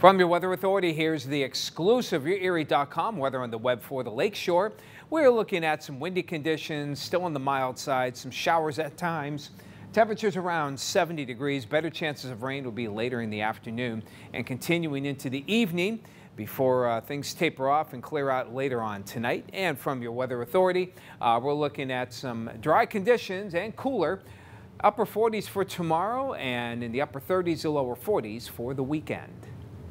From your Weather Authority, here's the exclusive Erie.com weather on the web for the lakeshore. We're looking at some windy conditions, still on the mild side, some showers at times. Temperatures around 70 degrees. Better chances of rain will be later in the afternoon and continuing into the evening before uh, things taper off and clear out later on tonight. And from your Weather Authority, uh, we're looking at some dry conditions and cooler. Upper 40s for tomorrow and in the upper 30s to lower 40s for the weekend.